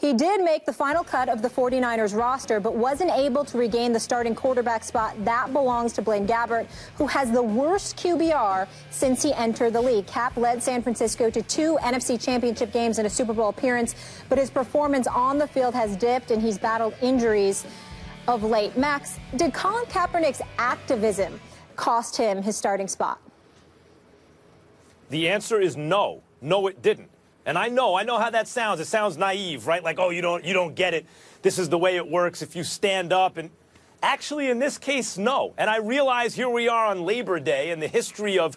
He did make the final cut of the 49ers roster, but wasn't able to regain the starting quarterback spot. That belongs to Blaine Gabbert, who has the worst QBR since he entered the league. Cap led San Francisco to two NFC championship games and a Super Bowl appearance, but his performance on the field has dipped and he's battled injuries of late. Max, did Colin Kaepernick's activism cost him his starting spot? The answer is no. No, it didn't. And I know, I know how that sounds. It sounds naive, right? Like, oh, you don't, you don't get it. This is the way it works. If you stand up and Actually, in this case, no. And I realize here we are on Labor Day and the history of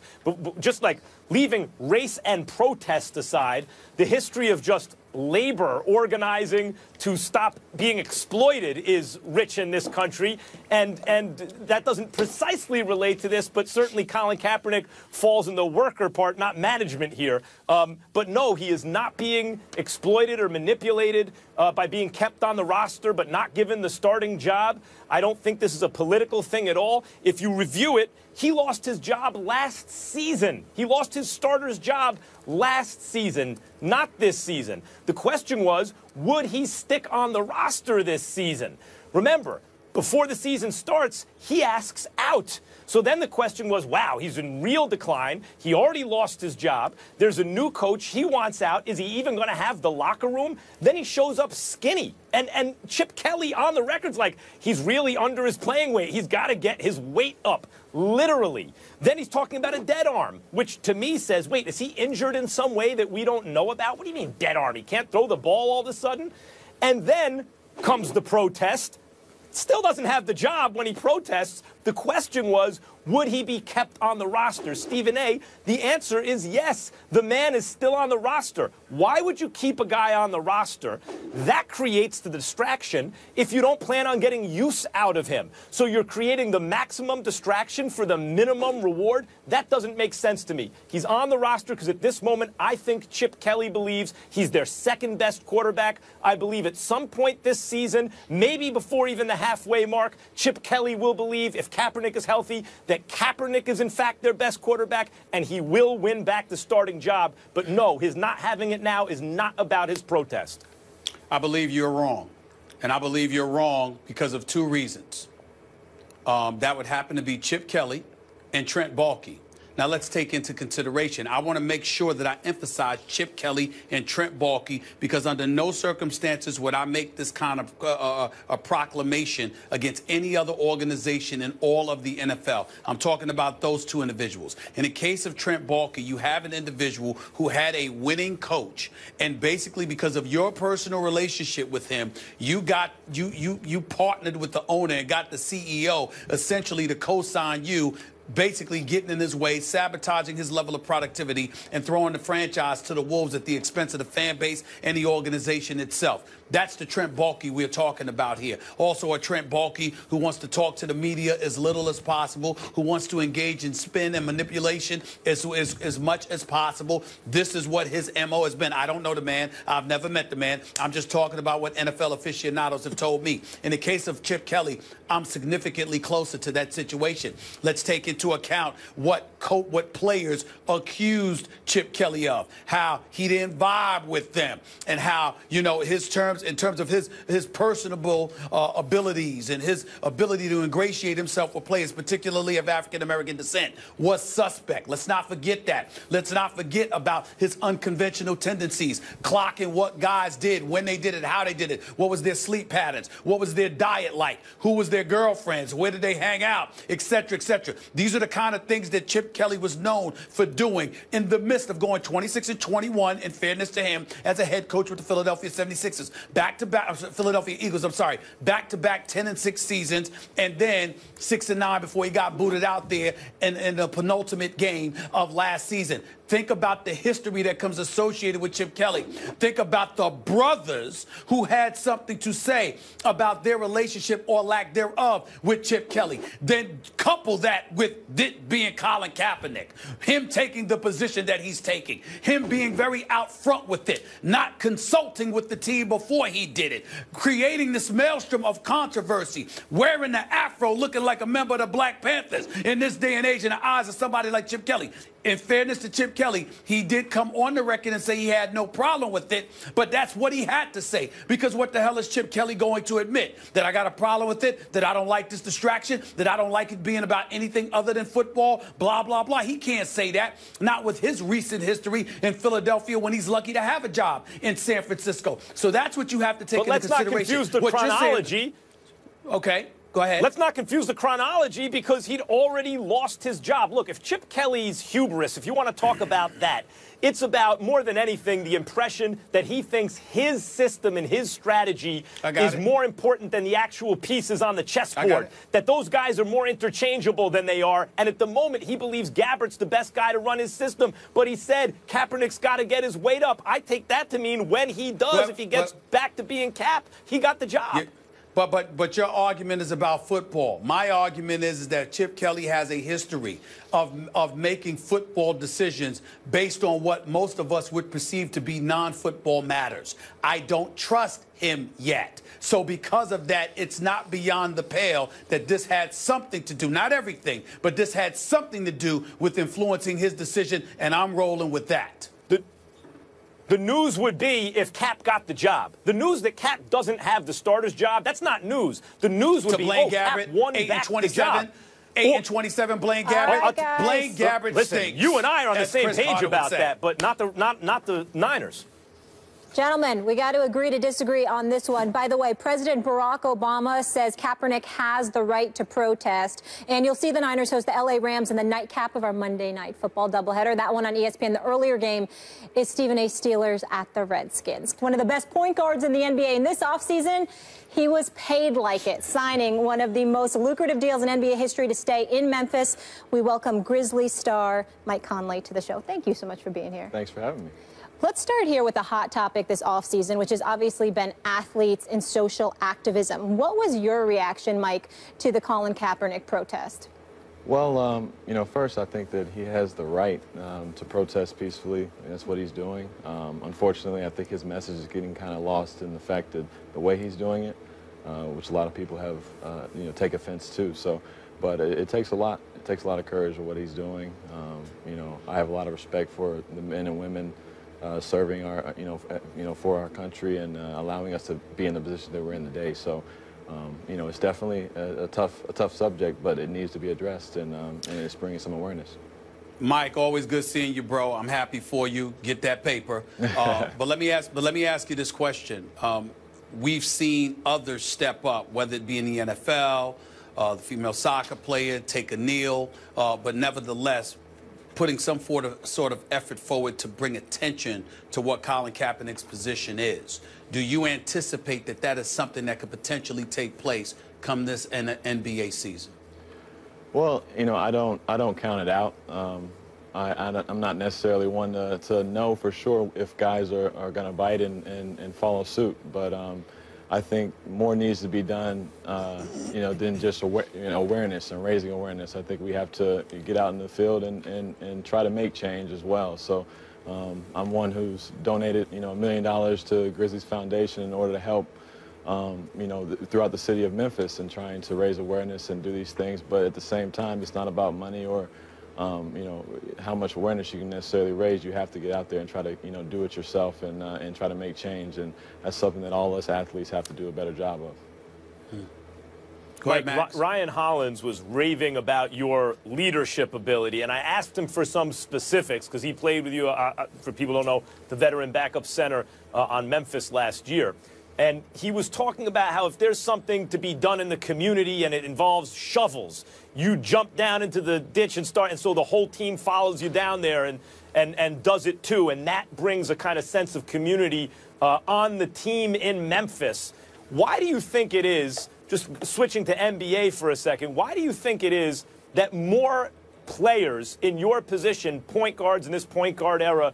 just like leaving race and protest aside, the history of just labor organizing to stop being exploited is rich in this country. And, and that doesn't precisely relate to this, but certainly Colin Kaepernick falls in the worker part, not management here. Um, but no, he is not being exploited or manipulated uh, by being kept on the roster but not given the starting job. I don't think this is a political thing at all. If you review it, he lost his job last season. He lost his starter's job last season, not this season. The question was, would he stick on the roster this season? Remember, before the season starts, he asks out. So then the question was, wow, he's in real decline. He already lost his job. There's a new coach. He wants out. Is he even going to have the locker room? Then he shows up skinny. And, and Chip Kelly on the record's like, he's really under his playing weight. He's got to get his weight up, literally. Then he's talking about a dead arm, which to me says, wait, is he injured in some way that we don't know about? What do you mean dead arm? He can't throw the ball all of a sudden? And then comes the protest still doesn't have the job when he protests. The question was, would he be kept on the roster? Stephen A., the answer is yes. The man is still on the roster. Why would you keep a guy on the roster? That creates the distraction if you don't plan on getting use out of him. So you're creating the maximum distraction for the minimum reward. That doesn't make sense to me. He's on the roster because at this moment, I think Chip Kelly believes he's their second best quarterback. I believe at some point this season, maybe before even the halfway mark, Chip Kelly will believe if Kaepernick is healthy that Kaepernick is in fact their best quarterback and he will win back the starting job. But no, his not having it now is not about his protest. I believe you're wrong. And I believe you're wrong because of two reasons. Um, that would happen to be Chip Kelly and Trent Baalke. Now let's take into consideration. I want to make sure that I emphasize Chip Kelly and Trent Baalke because under no circumstances would I make this kind of uh, uh, a proclamation against any other organization in all of the NFL. I'm talking about those two individuals. In the case of Trent Baalke, you have an individual who had a winning coach, and basically because of your personal relationship with him, you got you you you partnered with the owner and got the CEO essentially to co-sign you basically getting in his way, sabotaging his level of productivity, and throwing the franchise to the wolves at the expense of the fan base and the organization itself. That's the Trent Baalke we're talking about here. Also, a Trent Baalke who wants to talk to the media as little as possible, who wants to engage in spin and manipulation as, as, as much as possible. This is what his MO has been. I don't know the man. I've never met the man. I'm just talking about what NFL aficionados have told me. In the case of Chip Kelly, I'm significantly closer to that situation. Let's take into account what what players accused Chip Kelly of, how he didn't vibe with them, and how you know his terms in terms of his his personable uh, abilities and his ability to ingratiate himself with players, particularly of African American descent, was suspect. Let's not forget that. Let's not forget about his unconventional tendencies, clocking what guys did, when they did it, how they did it, what was their sleep patterns, what was their diet like, who was their girlfriends, where did they hang out, etc., etc. These are the kind of things that Chip Kelly was known for doing in the midst of going 26 and 21, in fairness to him, as a head coach with the Philadelphia 76ers back to back uh, Philadelphia Eagles. I'm sorry, back to back 10 and 6 seasons, and then 6 and 9 before he got booted out there in, in the penultimate game of last season. Think about the history that comes associated with Chip Kelly. Think about the brothers who had something to say about their relationship or lack thereof with Chip Kelly. Then couple that with it being Colin Kaepernick, him taking the position that he's taking, him being very out front with it, not consulting with the team before he did it, creating this maelstrom of controversy, wearing the afro, looking like a member of the Black Panthers in this day and age in the eyes of somebody like Chip Kelly. In fairness to Chip Kelly, he did come on the record and say he had no problem with it, but that's what he had to say. Because what the hell is Chip Kelly going to admit? That I got a problem with it? That I don't like this distraction? That I don't like it being about anything other than football? Blah, blah, blah. He can't say that. Not with his recent history in Philadelphia when he's lucky to have a job in San Francisco. So that's what you have to take but into let's consideration. not confuse the what chronology. Okay. Go ahead. Let's not confuse the chronology because he'd already lost his job. Look, if Chip Kelly's hubris, if you want to talk about that, it's about more than anything the impression that he thinks his system and his strategy is it. more important than the actual pieces on the chessboard. That those guys are more interchangeable than they are. And at the moment, he believes Gabbert's the best guy to run his system. But he said Kaepernick's got to get his weight up. I take that to mean when he does, Well, if he gets well- back to being Cap, he got the job. Yeah, But but but your argument is about football. My argument is, is that Chip Kelly has a history of of making football decisions based on what most of us would perceive to be non-football matters. I don't trust him yet. So because of that, it's not beyond the pale that this had something to do, not everything, but this had something to do with influencing his decision, and I'm rolling with that. The, the news would be if Cap got the job. The news that Cap doesn't have the starter's job, that's not news. The news would to be, Blaine oh, Gabbert, Cap won 8 back and the job. 27. 8 Or- and 27, Blaine All Gabbert. right. Blaine Gabbert Listen, stinks. you and I are on the same Chris page Carter about that, but not the not not the Niners. Gentlemen, we got to agree to disagree on this one. By the way, President Barack Obama says Kaepernick has the right to protest. And you'll see the Niners host the LA Rams in the nightcap of our Monday night football doubleheader. That one on ESPN. The earlier game is Stephen A. Steelers at the Redskins. One of the best point guards in the NBA in this offseason. He was paid like it, signing one of the most lucrative deals in NBA history to stay in Memphis. We welcome Grizzly star Mike Conley to the show. Thank you so much for being here. Thanks for having me. Let's start here with a hot topic this offseason, which has obviously been athletes and social activism. What was your reaction, Mike, to the Colin Kaepernick protest? Well, um, you know, first, I think that he has the right um, to protest peacefully. That's what he's doing. Um, unfortunately, I think his message is getting kind of lost in the fact that the way he's doing it, uh, which a lot of people have, uh, you know, take offense to. So, but it, it takes a lot. It takes a lot of courage for what he's doing. Um, you know, I have a lot of respect for the men and women uh, serving our, you know, you know, for our country and uh, allowing us to be in the position that we're in today. So, um, you know, it's definitely a, a tough, a tough subject, but it needs to be addressed, and, um, and it's bringing some awareness. Mike, always good seeing you, bro. I'm happy for you. Get that paper. Uh, but let me ask. But let me ask you this question. Um, we've seen others step up, whether it be in the NFL, uh, the female soccer player take a kneel, uh, but nevertheless, putting some sort of sort of effort forward to bring attention to what Colin Kaepernick's position is. Do you anticipate that that is something that could potentially take place come this N- NBA season? Well, you know, I don't, I don't count it out. Um, I, am not necessarily one to, to know for sure if guys are, are going to bite and, and, and follow suit, but um, I think more needs to be done, uh, you know, than just aware, you know, awareness and raising awareness. I think we have to get out in the field and, and, and try to make change as well. So um, I'm one who's donated, you know, a million dollars to Grizzlies Foundation in order to help um, you know, th- throughout the city of Memphis and trying to raise awareness and do these things. But at the same time, it's not about money or, um, you know, how much awareness you can necessarily raise. You have to get out there and try to, you know, do it yourself and, uh, and try to make change. And that's something that all us athletes have to do a better job of. Go ahead, Mike, Ryan Hollins was raving about your leadership ability, and I asked him for some specifics because he played with you, uh, uh, for people who don't know, the veteran backup center uh, on Memphis last year. And he was talking about how if there's something to be done in the community and it involves shovels, you jump down into the ditch and start, and so the whole team follows you down there and, and, and does it too. And that brings a kind of sense of community uh, on the team in Memphis. Why do you think it is, just switching to NBA for a second, why do you think it is that more players in your position, point guards in this point guard era,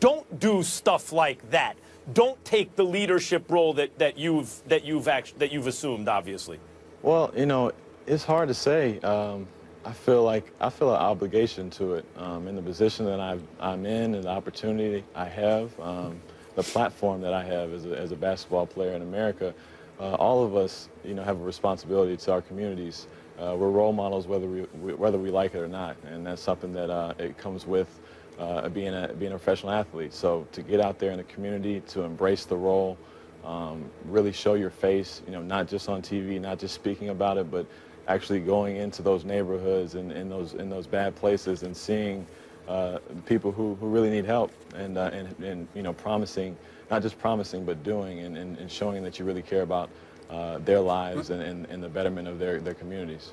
don't do stuff like that? Don't take the leadership role that, that you've that you've actually that you've assumed, obviously. Well, you know, it's hard to say. Um, I feel like I feel an obligation to it um, in the position that I've, I'm in and the opportunity I have, um, the platform that I have as a, as a basketball player in America. Uh, all of us, you know, have a responsibility to our communities. Uh, we're role models whether we whether we like it or not, and that's something that uh, it comes with uh, being a being a professional athlete. So to get out there in the community, to embrace the role, um, really show your face. You know, not just on TV, not just speaking about it, but actually going into those neighborhoods and in those in those bad places and seeing uh, people who, who really need help and, uh, and and you know promising, not just promising, but doing and, and, and showing that you really care about uh, their lives and, and, and the betterment of their, their communities.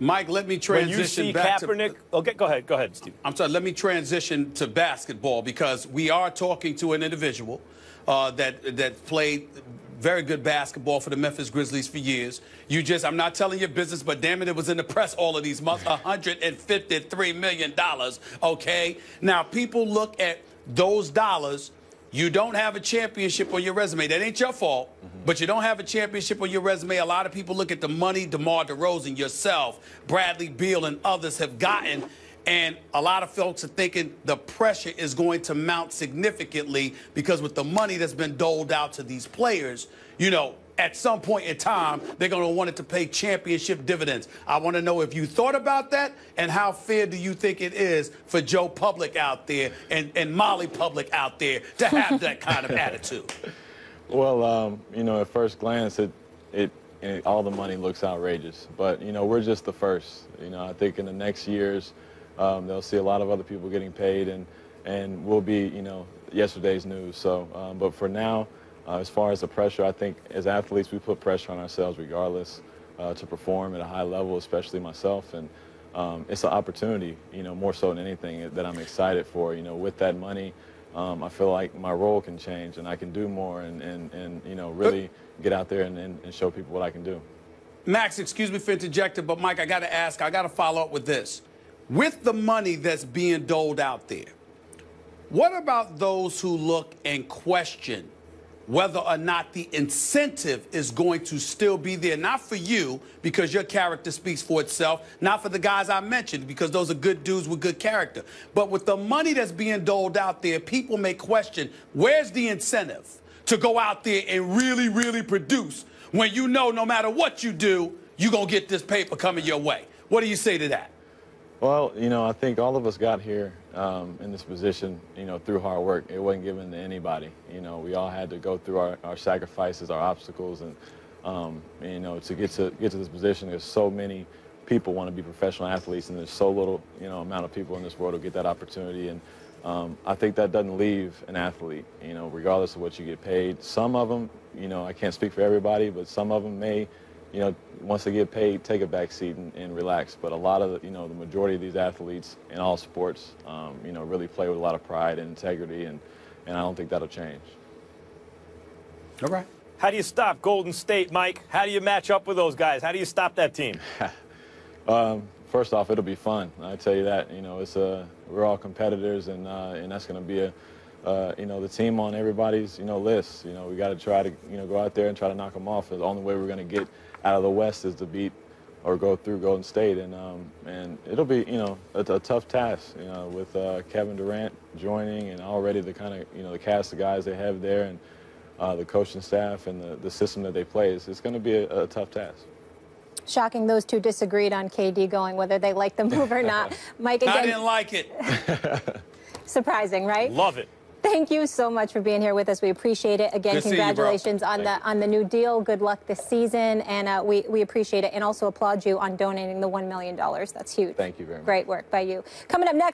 Mike, let me When transition you see back Kaepernick, to. okay, go ahead, go ahead, Steve. I'm sorry. Let me transition to basketball because we are talking to an individual uh, that that played very good basketball for the Memphis Grizzlies for years. You just, I'm not telling your business, but damn it, it was in the press all of these months. 153 million dollars. Okay. Now people look at those dollars. You don't have a championship on your resume. That ain't your fault, mm-hmm. but you don't have a championship on your resume. A lot of people look at the money DeMar DeRozan, yourself, Bradley Beal, and others have gotten. And a lot of folks are thinking the pressure is going to mount significantly because with the money that's been doled out to these players, you know, at some point in time, they're going to want it to pay championship dividends. I want to know if you thought about that and how fair do you think it is for Joe Public out there and, and Molly Public out there to have that kind of attitude? Well, um, you know, at first glance, it, it, it, all the money looks outrageous. But, you know, we're just the first. You know, I think in the next years, um, they'll see a lot of other people getting paid, and, and we'll be, you know, yesterday's news. So, um, but for now, uh, as far as the pressure, I think as athletes, we put pressure on ourselves regardless uh, to perform at a high level, especially myself. And um, it's an opportunity, you know, more so than anything that I'm excited for. You know, with that money, um, I feel like my role can change and I can do more and, and, and you know, really get out there and, and, and show people what I can do. Max, excuse me for interjecting, but Mike, I got to ask, I got to follow up with this. With the money that's being doled out there, what about those who look and question whether or not the incentive is going to still be there? Not for you, because your character speaks for itself, not for the guys I mentioned, because those are good dudes with good character. But with the money that's being doled out there, people may question where's the incentive to go out there and really, really produce when you know no matter what you do, you're going to get this paper coming your way. What do you say to that? Well, you know, I think all of us got here um, in this position, you know, through hard work. It wasn't given to anybody. You know, we all had to go through our, our sacrifices, our obstacles, and um, you know, to get to get to this position. There's so many people want to be professional athletes, and there's so little, you know, amount of people in this world who get that opportunity. And um, I think that doesn't leave an athlete, you know, regardless of what you get paid. Some of them, you know, I can't speak for everybody, but some of them may you know, once they get paid, take a back seat and, and relax. But a lot of, the, you know, the majority of these athletes in all sports, um, you know, really play with a lot of pride and integrity, and, and I don't think that'll change. All right. How do you stop Golden State, Mike? How do you match up with those guys? How do you stop that team? um, first off, it'll be fun. I tell you that. You know, it's a we're all competitors, and uh, and that's going to be a uh, you know, the team on everybody's, you know, list. You know, we got to try to, you know, go out there and try to knock them off. The only way we're going to get out of the West is to beat or go through Golden State, and um, and it'll be, you know, a, a tough task. You know, with uh, Kevin Durant joining and already the kind of, you know, the cast of guys they have there and uh, the coaching staff and the, the system that they play, it's, it's going to be a, a tough task. Shocking those two disagreed on KD going, whether they like the move or not. Mike, again. I didn't like it. surprising, right? Love it. Thank you so much for being here with us. We appreciate it. Again, Good seeing you, congratulations on Thank the on the new deal. Good luck this season, and uh, we we appreciate it. And also applaud you on donating the one million dollars. That's huge. Thank you very much. Great work by you. Coming up next.